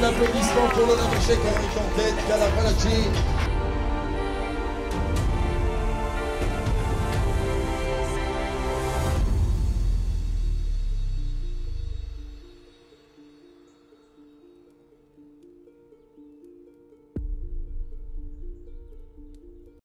d'applaudissements pour Lola Machek, Henri en tête, Palacci,